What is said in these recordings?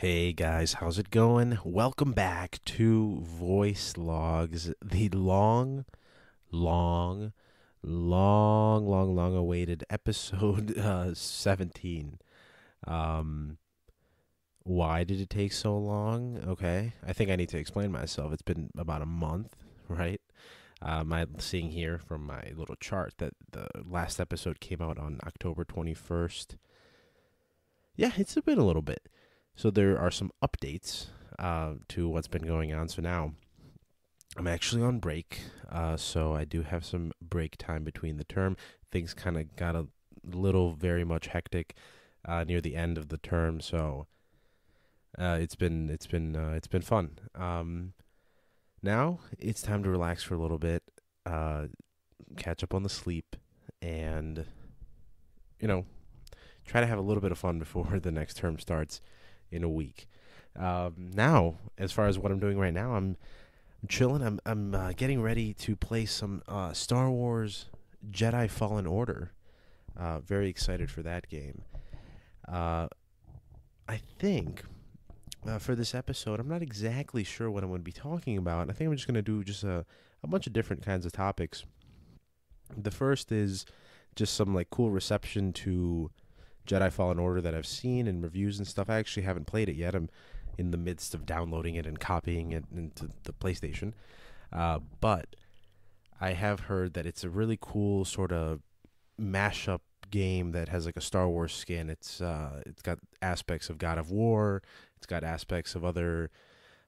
Hey guys, how's it going? Welcome back to Voicelogues, the long, long, long, long, long awaited episode uh, 17. Um, why did it take so long? Okay, I think I need to explain myself. It's been about a month, right? Um, I'm seeing here from my little chart that the last episode came out on October 21st. Yeah, it's been a little bit. So there are some updates uh, to what's been going on. So now I'm actually on break. Uh, so I do have some break time between the term. Things kind of got a little very much hectic uh, near the end of the term. So uh, it's been it's been uh, it's been fun. Um, now it's time to relax for a little bit, uh, catch up on the sleep, and you know try to have a little bit of fun before the next term starts in a week. Um, now, as far as what I'm doing right now, I'm, I'm chilling. I'm I'm uh, getting ready to play some uh, Star Wars Jedi Fallen Order. Uh, very excited for that game. Uh, I think uh, for this episode, I'm not exactly sure what I'm going to be talking about. I think I'm just going to do just a, a bunch of different kinds of topics. The first is just some like cool reception to Jedi Fallen Order that I've seen and reviews and stuff. I actually haven't played it yet. I'm in the midst of downloading it and copying it into the PlayStation. Uh, but I have heard that it's a really cool sort of mashup game that has like a Star Wars skin. It's uh, it's got aspects of God of War. It's got aspects of other,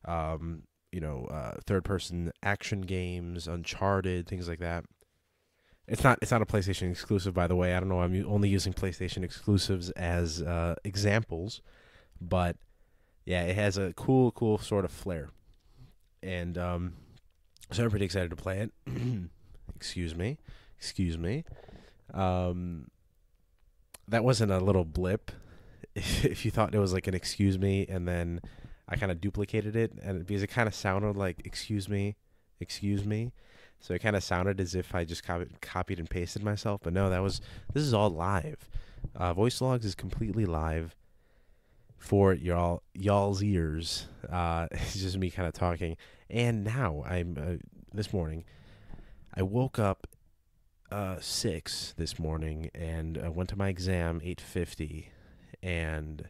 um, you know, uh, third person action games, Uncharted, things like that. It's not. It's not a PlayStation exclusive, by the way. I don't know. I'm only using PlayStation exclusives as uh, examples, but yeah, it has a cool, cool sort of flair, and um, so I'm pretty excited to play it. excuse me, excuse me. Um, that wasn't a little blip. if you thought it was like an excuse me, and then I kind of duplicated it, and because it kind of sounded like excuse me, excuse me so it kind of sounded as if I just copied, copied and pasted myself, but no, that was this is all live. Uh, Voicelogues is completely live for y'all y'all's ears. Uh, it's just me kind of talking. And now I'm uh, this morning. I woke up uh, six this morning and uh, went to my exam eight fifty, and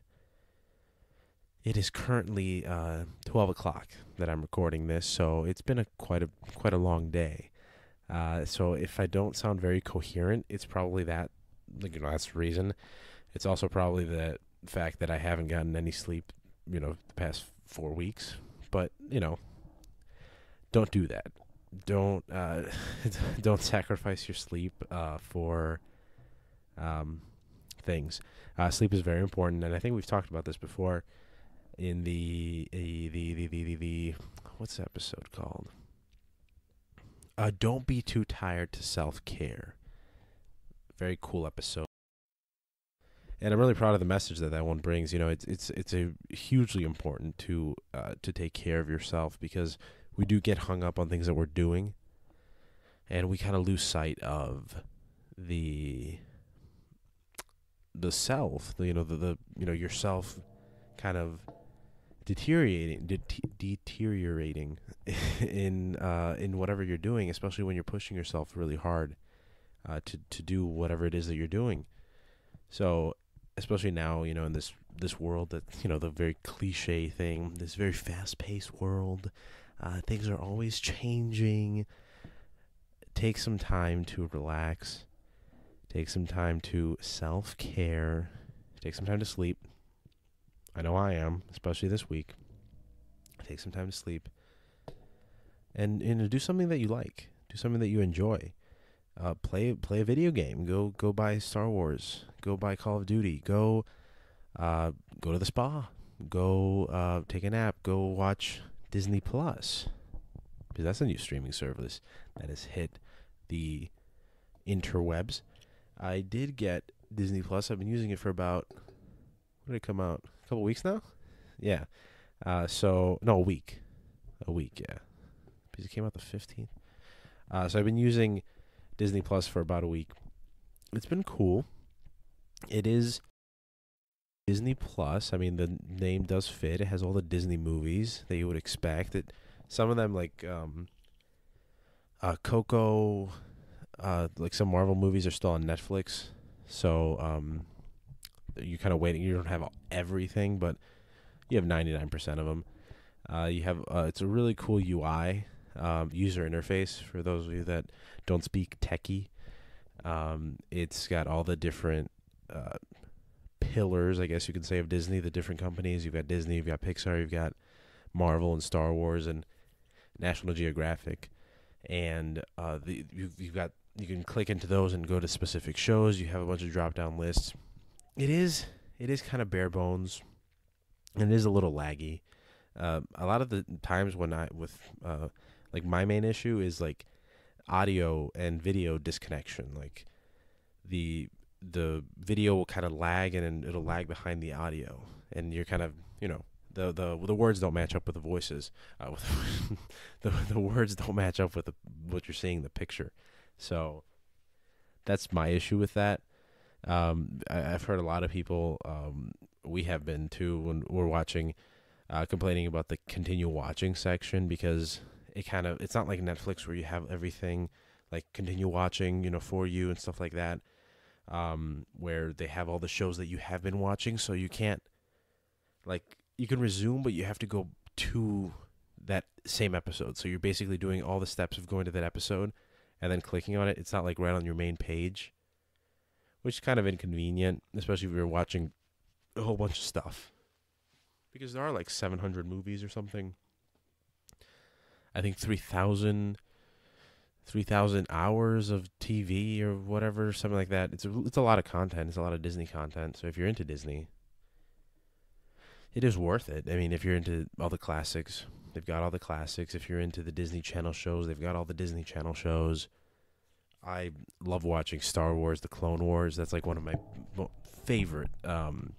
it is currently uh, twelve o'clock that I'm recording this, so it's been a quite a quite a long day. Uh, so if I don't sound very coherent, it's probably that. You know, that's the reason. It's also probably the fact that I haven't gotten any sleep. You know, the past four weeks. But you know, don't do that. Don't uh, don't sacrifice your sleep uh, for um, things. Uh, sleep is very important, and I think we've talked about this before in the the the the the, the what's the episode called? Uh, don't be too tired to self care. Very cool episode, and I'm really proud of the message that that one brings. You know, it's it's it's a hugely important to uh, to take care of yourself because we do get hung up on things that we're doing, and we kind of lose sight of the the self. The, you know, the, the you know yourself kind of deteriorating de- deteriorating in uh, in whatever you're doing, especially when you're pushing yourself really hard uh, to to do whatever it is that you're doing. So, especially now, you know, in this this world that you know the very cliche thing, this very fast paced world, uh, things are always changing. Take some time to relax. Take some time to self care. Take some time to sleep I know I am, especially this week. Take some time to sleep, and and do something that you like. Do something that you enjoy. Uh, play play a video game. Go go buy Star Wars. Go buy Call of Duty. Go uh, go to the spa. Go uh, take a nap. Go watch Disney Plus because that's a new streaming service that has hit the interwebs. I did get Disney Plus. I've been using it for about when did it come out? Couple weeks now. Yeah. Uh, so no, a week. A week, yeah. Because it came out the fifteenth. Uh, so I've been using Disney Plus for about a week. It's been cool. It is Disney Plus. I mean, the name does fit. It has all the Disney movies that you would expect. It some of them like um, uh, Coco, uh, like some Marvel movies are still on Netflix. So um, you kind of waiting. You don't have everything, but you have ninety nine percent of them. Uh, you have uh, it's a really cool UI um, user interface for those of you that don't speak techie. Um, it's got all the different uh, pillars, I guess you could say, of Disney. The different companies. You've got Disney, you've got Pixar, you've got Marvel and Star Wars and National Geographic, and uh, the you've, you've got you can click into those and go to specific shows. You have a bunch of drop down lists. It is it is kind of bare bones, and it is a little laggy. Uh, a lot of the times when I with uh, like my main issue is like audio and video disconnection. Like the the video will kind of lag and it'll lag behind the audio, and you're kind of you know the the the words don't match up with the voices. Uh, with the the words don't match up with the, what you're seeing the picture. So that's my issue with that. Um, I, have heard a lot of people. Um, we have been too when we're watching, uh, complaining about the continue watching section because it kind of it's not like Netflix where you have everything like continue watching, you know, for you and stuff like that. Um, where they have all the shows that you have been watching, so you can't like you can resume, but you have to go to that same episode. So you're basically doing all the steps of going to that episode and then clicking on it. It's not like right on your main page, which is kind of inconvenient, especially if you're watching a whole bunch of stuff. Because there are like 700 movies or something. I think 3,000 3,000 hours of TV or whatever, something like that. It's a, it's a lot of content. It's a lot of Disney content. So if you're into Disney, it is worth it. I mean, if you're into all the classics, they've got all the classics. If you're into the Disney Channel shows, they've got all the Disney Channel shows. I love watching Star Wars, The Clone Wars. That's like one of my favorite um,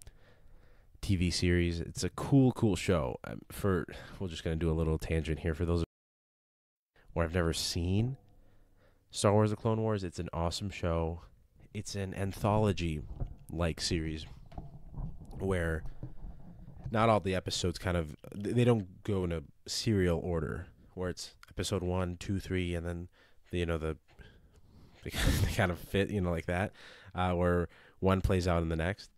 TV series. It's a cool, cool show. For we're just gonna do a little tangent here for those where I've never seen Star Wars: The Clone Wars. It's an awesome show. It's an anthology like series where not all the episodes kind of they don't go in a serial order where it's episode one, two, three, and then you know the they, kind of fit you know like that uh, where one plays out in the next.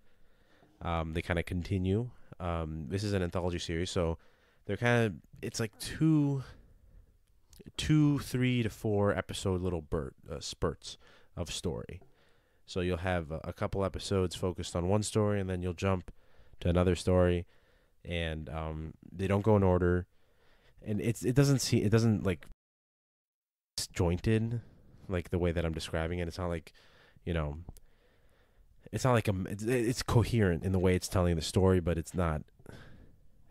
Um, they kind of continue. Um, this is an anthology series, so they're kind of it's like two, two, three to four episode little uh, spurts of story. So you'll have a, a couple episodes focused on one story, and then you'll jump to another story, and um, they don't go in order, and it's it doesn't see it doesn't like disjointed like the way that I'm describing it. It's not like you know, it's not like a it's, it's coherent in the way it's telling the story, but it's not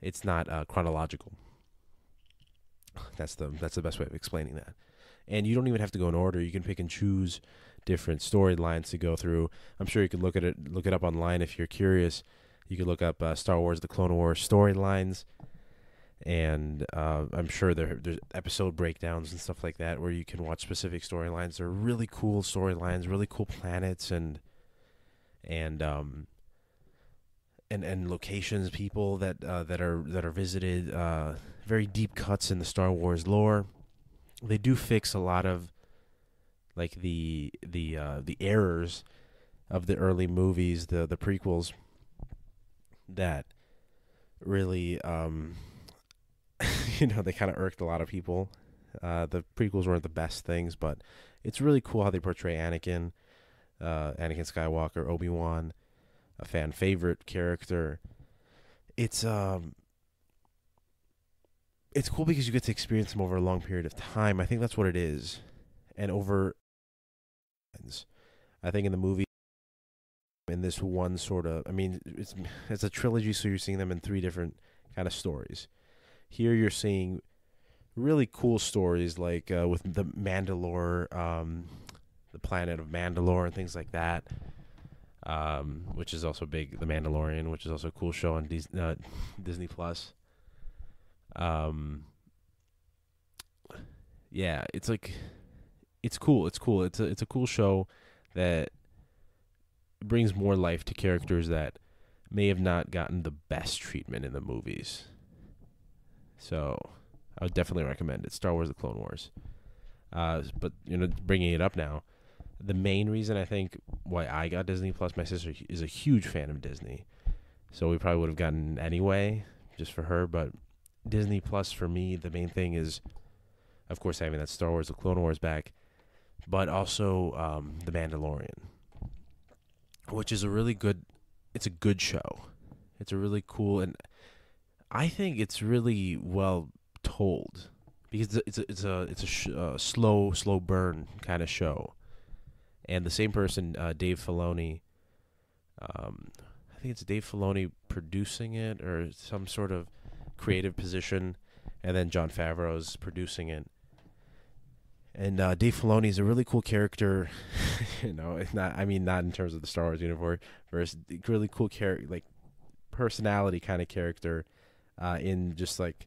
it's not uh, chronological. That's the that's the best way of explaining that. And you don't even have to go in order. You can pick and choose different storylines to go through. I'm sure you could look at it look it up online if you're curious you could look up uh, Star Wars: The Clone Wars storylines, and uh, I'm sure there there's episode breakdowns and stuff like that where you can watch specific storylines. They're really cool storylines, really cool planets, and and um and and locations, people that uh, that are that are visited. Uh, very deep cuts in the Star Wars lore. They do fix a lot of like the the uh, the errors of the early movies, the the prequels that really, um, you know, they kind of irked a lot of people. Uh, the prequels weren't the best things, but it's really cool how they portray Anakin, uh, Anakin Skywalker, Obi Wan, a fan favorite character. It's um, it's cool because you get to experience them over a long period of time. I think that's what it is, and over. I think in the movie in this one sort of. I mean, it's it's a trilogy, so you're seeing them in three different kind of stories. Here, you're seeing really cool stories like uh, with the Mandalore, um, the planet of Mandalore, and things like that. Um, which is also big. The Mandalorian, which is also a cool show on Dis- uh, Disney Plus. Um, yeah, it's like, it's cool. It's cool. It's a it's a cool show that brings more life to characters that may have not gotten the best treatment in the movies. So I would definitely recommend it. Star Wars: The Clone Wars. Uh, but you know, bringing it up now, the main reason I think why I got Disney Plus, my sister is a huge fan of Disney, so we probably would have gotten anyway just for her. But Disney Plus for me, the main thing is, of course, having that Star Wars: The Clone Wars back, but also um, The Mandalorian, which is a really good. It's a good show. It's a really cool and I think it's really well told because it's a, it's a it's a sh- uh, slow slow burn kind of show, and the same person uh, Dave Filoni. Um, I think it's Dave Filoni producing it or some sort of creative position, and then Jon Favreau's producing it. And uh, Dave Filoni is a really cool character, you know. It's not, I mean, not in terms of the Star Wars universe, versus really cool character, like personality kind of character, uh, in just like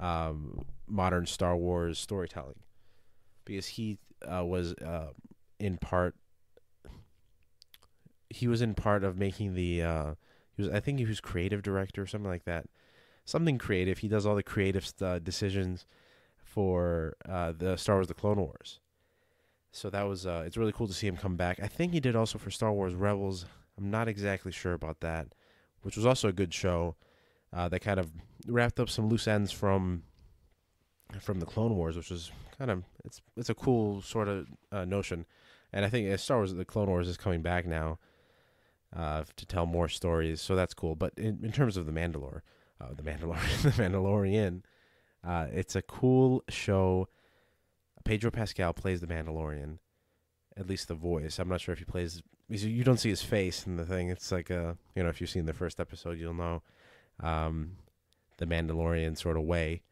um, modern Star Wars storytelling, because he uh, was uh, in part he was in part of making the uh, he was I think he was creative director or something like that, something creative. He does all the creative uh, decisions for uh, the Star Wars: The Clone Wars. So that was uh, it's really cool to see him come back. I think he did also for Star Wars Rebels. I'm not exactly sure about that, which was also a good show uh, that kind of wrapped up some loose ends from from the Clone Wars, which was kind of it's it's a cool sort of uh, notion. And I think Star Wars: The Clone Wars is coming back now uh, to tell more stories, so that's cool. But in, in terms of the Mandalore, uh, the Mandalorian, the Mandalorian, uh, it's a cool show. Pedro Pascal plays the Mandalorian, at least the voice. I'm not sure if he plays. You don't see his face in the thing. It's like a you know if you've seen the first episode, you'll know um, the Mandalorian sort of way.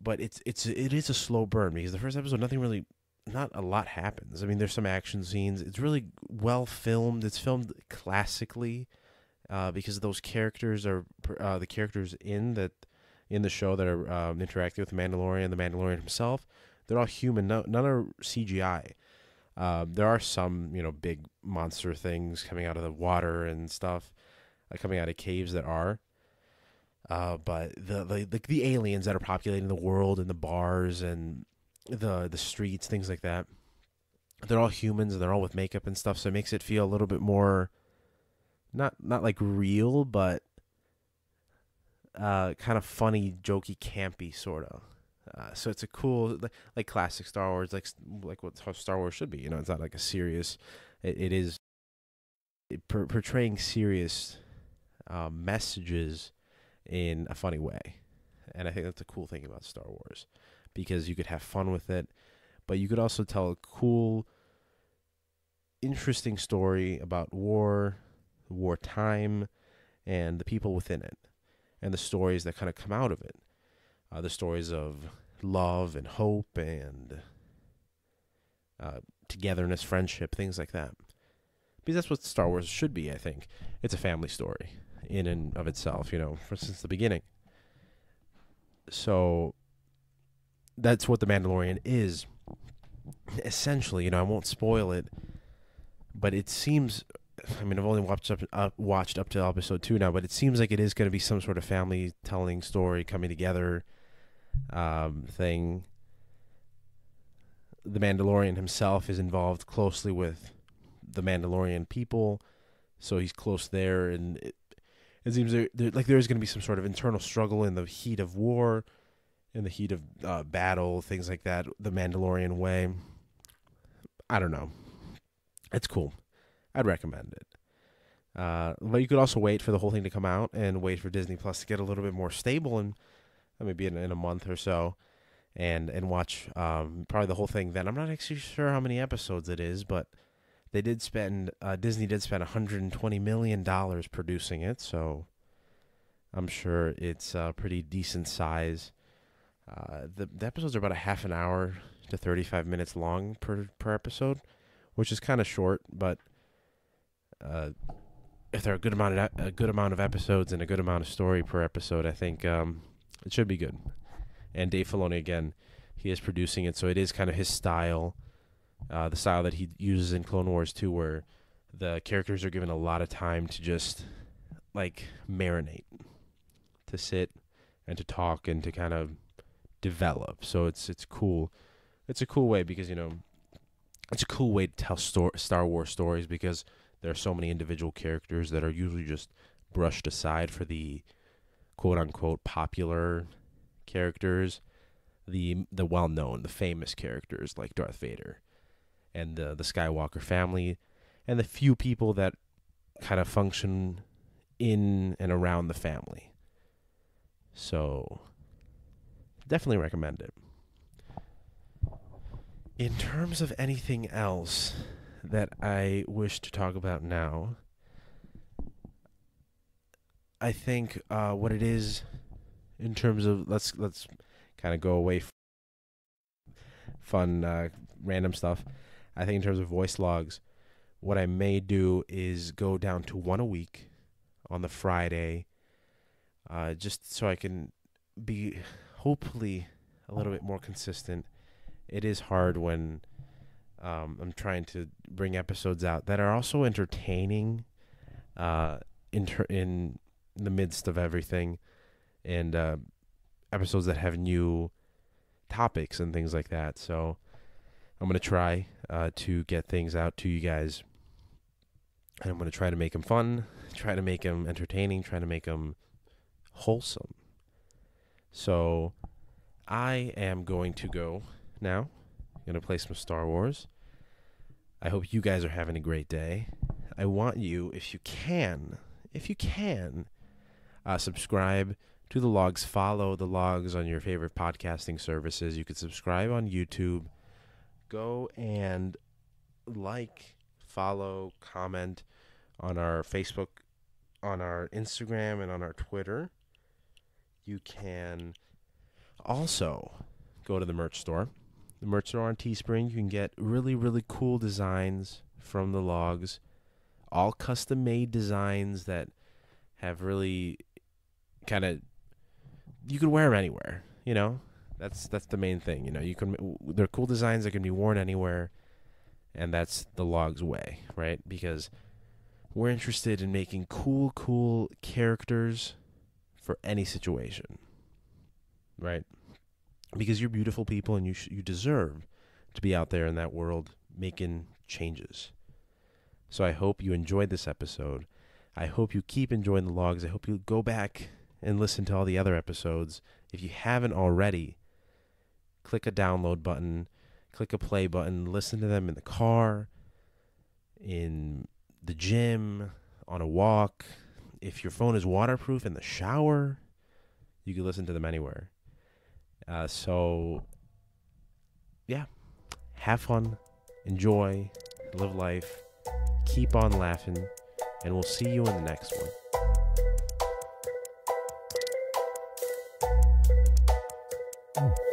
But it's it's it is a slow burn because the first episode nothing really not a lot happens. I mean, there's some action scenes. It's really well filmed. It's filmed classically uh, because those characters are uh, the characters in that in the show that are um, interacting with the Mandalorian, the Mandalorian himself. They're all human. No, none are CGI. Uh, there are some, you know, big monster things coming out of the water and stuff, uh, coming out of caves that are. Uh, but the, the the the aliens that are populating the world and the bars and the the streets, things like that, they're all humans and they're all with makeup and stuff, so it makes it feel a little bit more not not like real, but uh, kind of funny, jokey, campy sort of. Uh, so it's a cool like, like classic Star Wars, like like what how Star Wars should be. You know, it's not like a serious. It, it is it per- portraying serious uh, messages in a funny way. And I think that's a cool thing about Star Wars because you could have fun with it, but you could also tell a cool, interesting story about war, wartime, and the people within it, and the stories that kind of come out of it. Uh, the stories of love and hope and uh, togetherness, friendship, things like that. Because that's what Star Wars should be, I think. It's a family story in and of itself, you know, for, since the beginning. So that's what the Mandalorian is. Essentially, you know, I won't spoil it, but it seems. I mean, I've only watched up, watched up to episode two now, but it seems like it is going to be some sort of family telling story coming together um, thing. The Mandalorian himself is involved closely with the Mandalorian people, so he's close there, and it, it seems there, there, like there's going to be some sort of internal struggle in the heat of war, in the heat of uh, battle, things like that. The Mandalorian way. I don't know. It's cool. I'd recommend it. Uh, but you could also wait for the whole thing to come out and wait for Disney Plus to get a little bit more stable and uh, maybe in, in a month or so, and and watch um, probably the whole thing. Then I'm not actually sure how many episodes it is, but they did spend uh, Disney did spend 120 million dollars producing it, so I'm sure it's a pretty decent size. Uh, the, the episodes are about a half an hour to 35 minutes long per per episode, which is kind of short, but uh, if there are a good amount of a good amount of episodes and a good amount of story per episode, I think um, it should be good. And Dave Filoni again, he is producing it, so it is kind of his style uh, the style that he uses in Clone Wars too, where the characters are given a lot of time to just like marinate, to sit and to talk and to kind of develop. So it's it's cool. It's a cool way because you know it's a cool way to tell sto- Star Wars stories because there are so many individual characters that are usually just brushed aside for the quote unquote popular characters, the the well known, the famous characters like Darth Vader and the the Skywalker family and the few people that kind of function in and around the family. So definitely recommend it. In terms of anything else that I wish to talk about now, I think uh, what it is in terms of let's let's kind of go away from fun uh, random stuff. I think in terms of Voicelogues, what I may do is go down to one a week on the Friday, uh, just so I can be hopefully a little bit more consistent. It is hard when um, I'm trying to bring episodes out that are also entertaining uh, in, ter- in the midst of everything and uh, episodes that have new topics and things like that. So I'm going to try uh, to get things out to you guys. And I'm going to try to make them fun, try to make them entertaining, try to make them wholesome. So I am going to go now. I'm going to play some Star Wars. I hope you guys are having a great day. I want you, if you can, if you can, uh, subscribe to the Logues, follow the Logues on your favorite podcasting services. You can subscribe on YouTube. Go and like, follow, comment on our Facebook, on our Instagram, and on our Twitter. You can also go to the merch store. The merch store on Teespring, you can get really, really cool designs from the Logues, all custom made designs that have really kind of you can wear them anywhere. You know, that's that's the main thing. You know, you can they're cool designs that can be worn anywhere, and that's the Logues way, right? Because we're interested in making cool, cool characters for any situation, right? Because you're beautiful people and you sh- you deserve to be out there in that world making changes. So I hope you enjoyed this episode. I hope you keep enjoying the Logues. I hope you go back and listen to all the other episodes. If you haven't already, click a download button, click a play button, listen to them in the car, in the gym, on a walk. If your phone is waterproof in the shower, you can listen to them anywhere. Uh, so, yeah, have fun, enjoy, live life, keep on laughing, and we'll see you in the next one. Mm.